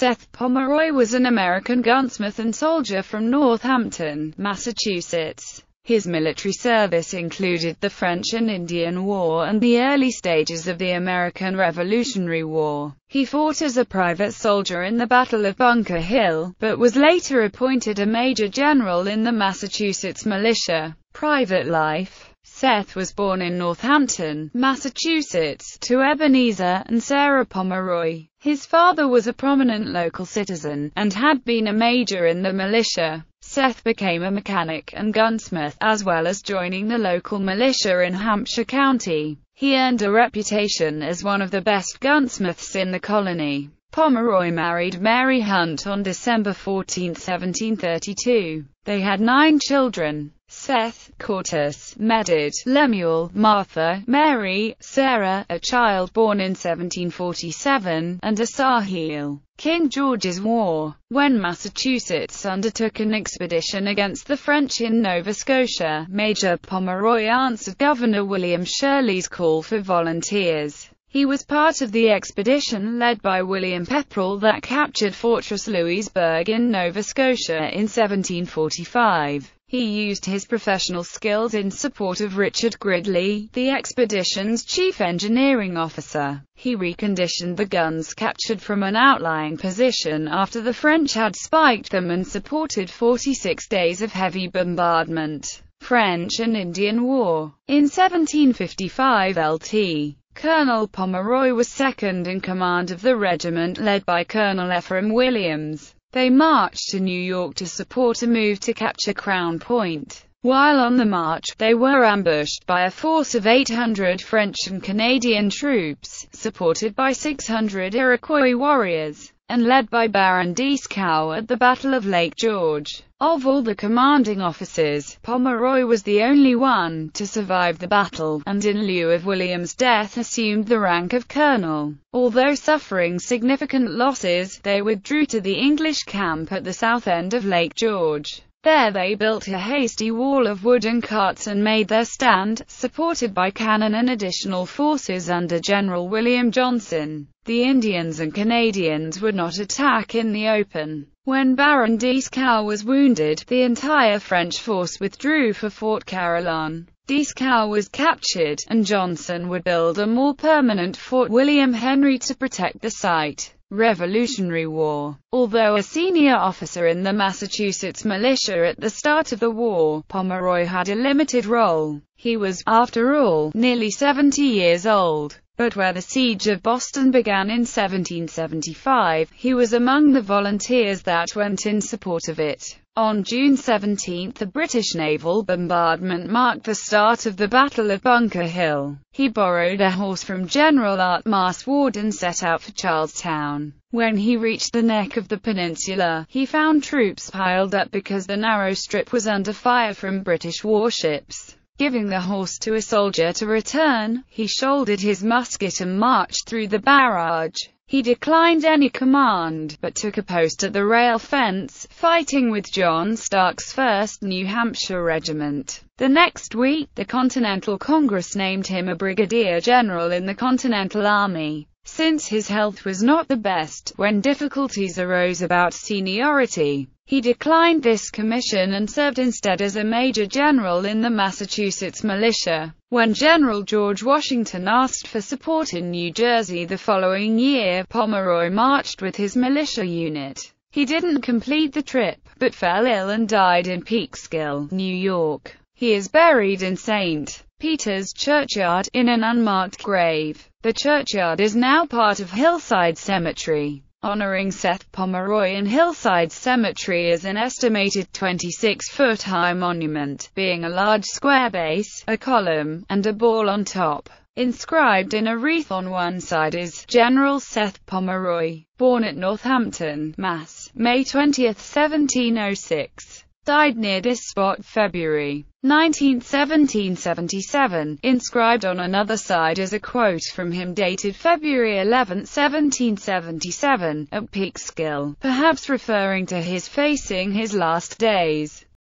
Seth Pomeroy was an American gunsmith and soldier from Northampton, Massachusetts. His military service included the French and Indian War and the early stages of the American Revolutionary War. He fought as a private soldier in the Battle of Bunker Hill, but was later appointed a major general in the Massachusetts militia. Private life Seth was born in Northampton, Massachusetts, to Ebenezer and Sarah Pomeroy. His father was a prominent local citizen, and had been a major in the militia. Seth became a mechanic and gunsmith, as well as joining the local militia in Hampshire County. He earned a reputation as one of the best gunsmiths in the colony. Pomeroy married Mary Hunt on December 14, 1732. They had nine children. Seth, Quartus, Medad, Lemuel, Martha, Mary, Sarah, a child born in 1747, and Asahel. King George's War. When Massachusetts undertook an expedition against the French in Nova Scotia, Major Pomeroy answered Governor William Shirley's call for volunteers. He was part of the expedition led by William Pepperrell that captured Fortress Louisbourg in Nova Scotia in 1745. He used his professional skills in support of Richard Gridley, the expedition's chief engineering officer. He reconditioned the guns captured from an outlying position after the French had spiked them and supported 46 days of heavy bombardment. French and Indian War. In 1755 LT. Colonel Pomeroy was second in command of the regiment led by Colonel Ephraim Williams. They marched to New York to support a move to capture Crown Point. While on the march, they were ambushed by a force of 800 French and Canadian troops, supported by 600 Iroquois warriors, and led by Baron Dieskau at the Battle of Lake George. Of all the commanding officers, Pomeroy was the only one to survive the battle, and in lieu of William's death assumed the rank of colonel. Although suffering significant losses, they withdrew to the English camp at the south end of Lake George. There they built a hasty wall of wooden carts and made their stand, supported by cannon and additional forces under General William Johnson. The Indians and Canadians would not attack in the open. When Baron Dieskau was wounded, the entire French force withdrew for Fort Carillon. Dieskau was captured, and Johnson would build a more permanent Fort William Henry to protect the site. Revolutionary War. Although a senior officer in the Massachusetts militia at the start of the war, Pomeroy had a limited role. He was, after all, nearly 70 years old. But where the siege of Boston began in 1775, he was among the volunteers that went in support of it. On June 17, the British naval bombardment marked the start of the Battle of Bunker Hill. He borrowed a horse from General Artemas Ward and set out for Charlestown. When he reached the neck of the peninsula, he found troops piled up because the narrow strip was under fire from British warships. Giving the horse to a soldier to return, he shouldered his musket and marched through the barrage. He declined any command, but took a post at the rail fence, fighting with John Stark's 1st New Hampshire Regiment. The next week, the Continental Congress named him a brigadier general in the Continental Army. Since his health was not the best, when difficulties arose about seniority, he declined this commission and served instead as a major general in the Massachusetts militia. When General George Washington asked for support in New Jersey the following year, Pomeroy marched with his militia unit. He didn't complete the trip, but fell ill and died in Peekskill, New York. He is buried in St. Peter's Churchyard, in an unmarked grave. The churchyard is now part of Hillside Cemetery. Honoring Seth Pomeroy in Hillside Cemetery is an estimated 26-foot high monument, being a large square base, a column, and a ball on top. Inscribed in a wreath on one side is General Seth Pomeroy, born at Northampton, Mass., May 20, 1706. Died near this spot February 19, 1777. Inscribed on another side is a quote from him dated February 11, 1777, at Peekskill, perhaps referring to his facing his last days.